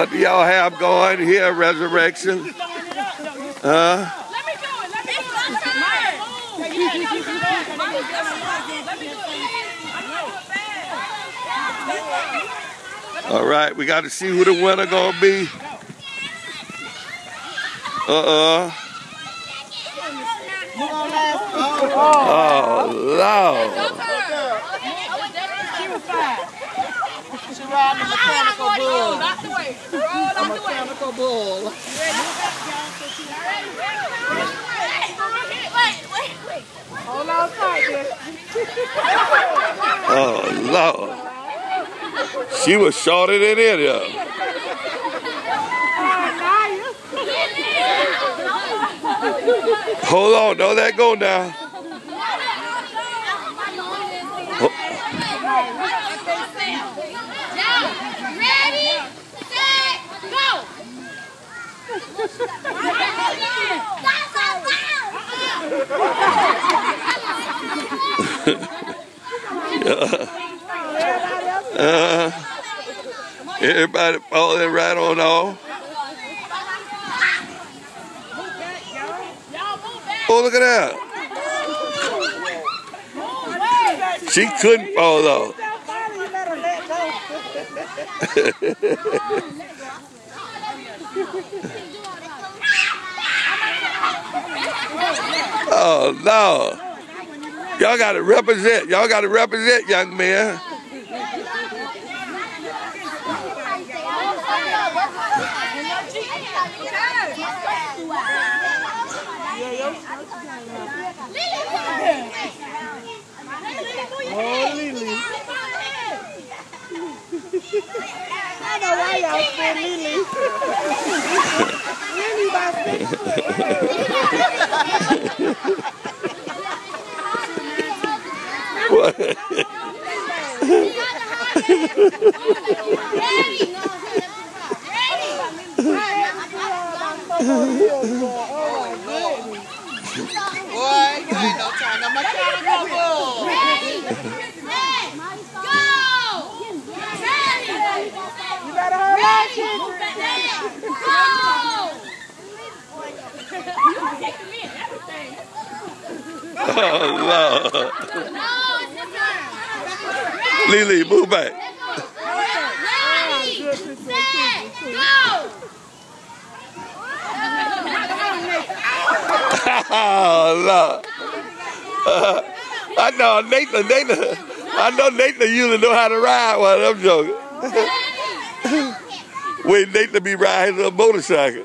What do y'all have going here, Resurrection? Huh? All right, we got to see who the winner gonna be. Uh-uh. Oh, Lord. She a mechanical bull. Roll out the way. Roll out A the way. Mechanical bull. Hold on tight, dear. Oh, Lord. She was shorter than any of them. Hold on, don't let go now. Ready, set, go. Uh, everybody falling right on off. Oh, look at that. She couldn't fall off. Finally, you let her let Oh, no. Y'all got to represent. Y'all got to represent, young man. Oh, Lily. Know why y'all Lily. Lily. What? Boy, you ain't no time. A mechanical bull. You better hold on, Kendrick. Oh, Lord. Lily, move back. Oh, Lord. Uh, I know Nathan, Nathan. I know Nathan usually know how to ride while I'm joking. Wait, Nathan be riding a motorcycle.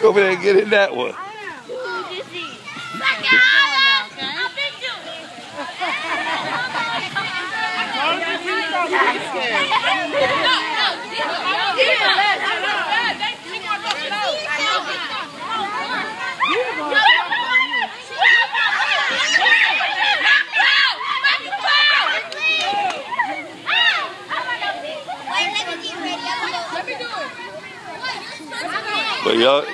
Go over there and get in that one. But y'all.